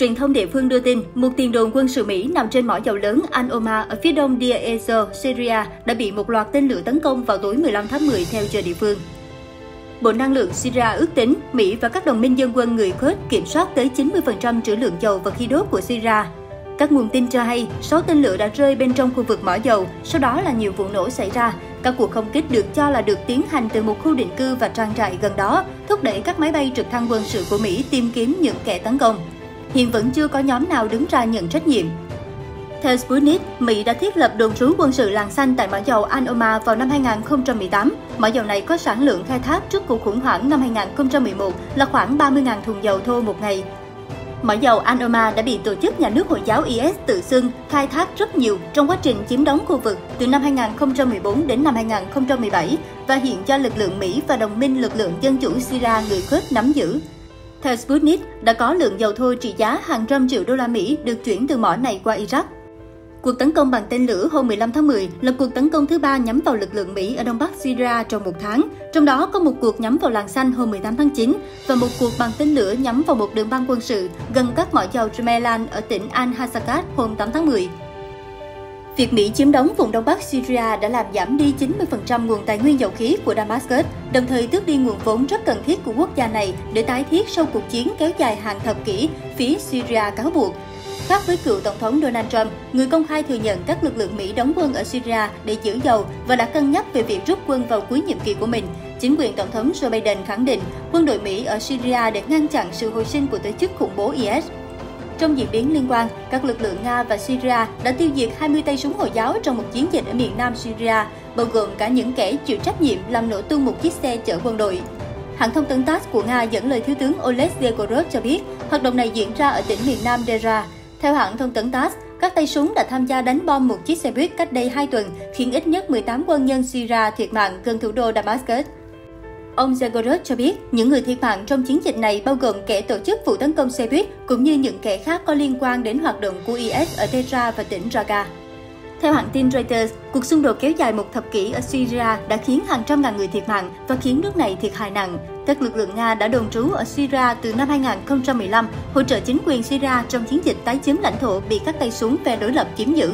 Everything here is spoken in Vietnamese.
Truyền thông địa phương đưa tin, một tiền đồn quân sự Mỹ nằm trên mỏ dầu lớn Al Omar ở phía đông Deir ez Syria đã bị một loạt tên lửa tấn công vào tối 15 tháng 10 theo giờ địa phương. Bộ Năng lượng Syria ước tính Mỹ và các đồng minh dân quân người Kurd kiểm soát tới 90% trữ lượng dầu và khí đốt của Syria. Các nguồn tin cho hay, 6 tên lửa đã rơi bên trong khu vực mỏ dầu, sau đó là nhiều vụ nổ xảy ra. Các cuộc không kích được cho là được tiến hành từ một khu định cư và trang trại gần đó, thúc đẩy các máy bay trực thăng quân sự của Mỹ tìm kiếm những kẻ tấn công. Hiện vẫn chưa có nhóm nào đứng ra nhận trách nhiệm. Theo Sputnik, Mỹ đã thiết lập đồn trú quân sự làng xanh tại mỏ dầu Al Omar vào năm 2018. Mỏ dầu này có sản lượng khai thác trước cuộc khủng hoảng năm 2011 là khoảng 30.000 thùng dầu thô một ngày. Mỏ dầu Al Omar đã bị tổ chức nhà nước Hồi giáo IS tự xưng khai thác rất nhiều trong quá trình chiếm đóng khu vực từ năm 2014 đến năm 2017 và hiện do lực lượng Mỹ và đồng minh lực lượng dân chủ Syria người Kurd nắm giữ. Theo Sputnik, đã có lượng dầu thô trị giá hàng trăm triệu đô la Mỹ được chuyển từ mỏ này qua Iraq. Cuộc tấn công bằng tên lửa hôm 15 tháng 10 là cuộc tấn công thứ ba nhắm vào lực lượng Mỹ ở Đông Bắc Syria trong một tháng. Trong đó có một cuộc nhắm vào làng xanh hôm 18 tháng 9 và một cuộc bằng tên lửa nhắm vào một đường băng quân sự gần các mỏ dầu Jumelan ở tỉnh Al-Hasakat hôm 8 tháng 10. Việc Mỹ chiếm đóng vùng Đông Bắc Syria đã làm giảm đi 90% nguồn tài nguyên dầu khí của Damascus, đồng thời tước đi nguồn vốn rất cần thiết của quốc gia này để tái thiết sau cuộc chiến kéo dài hàng thập kỷ, phía Syria cáo buộc. Khác với cựu Tổng thống Donald Trump, người công khai thừa nhận các lực lượng Mỹ đóng quân ở Syria để giữ dầu và đã cân nhắc về việc rút quân vào cuối nhiệm kỳ của mình. Chính quyền Tổng thống Joe Biden khẳng định quân đội Mỹ ở Syria để ngăn chặn sự hồi sinh của tổ chức khủng bố IS. Trong diễn biến liên quan, các lực lượng Nga và Syria đã tiêu diệt 20 tay súng Hồi giáo trong một chiến dịch ở miền nam Syria, bao gồm cả những kẻ chịu trách nhiệm làm nổ tung một chiếc xe chở quân đội. Hãng thông tấn TASS của Nga dẫn lời Thiếu tướng Oleg Zegorov cho biết, hoạt động này diễn ra ở tỉnh miền nam Dera. Theo hãng thông tấn TASS, các tay súng đã tham gia đánh bom một chiếc xe buýt cách đây 2 tuần, khiến ít nhất 18 quân nhân Syria thiệt mạng gần thủ đô Damascus. Ông Zagorod cho biết, những người thiệt mạng trong chiến dịch này bao gồm kẻ tổ chức vụ tấn công xe buýt cũng như những kẻ khác có liên quan đến hoạt động của IS ở Tetra và tỉnh Raqqa. Theo hãng tin Reuters, cuộc xung đột kéo dài một thập kỷ ở Syria đã khiến hàng trăm ngàn người thiệt mạng và khiến nước này thiệt hại nặng. Các lực lượng Nga đã đồn trú ở Syria từ năm 2015, hỗ trợ chính quyền Syria trong chiến dịch tái chiếm lãnh thổ bị các tay súng phe đối lập chiếm giữ.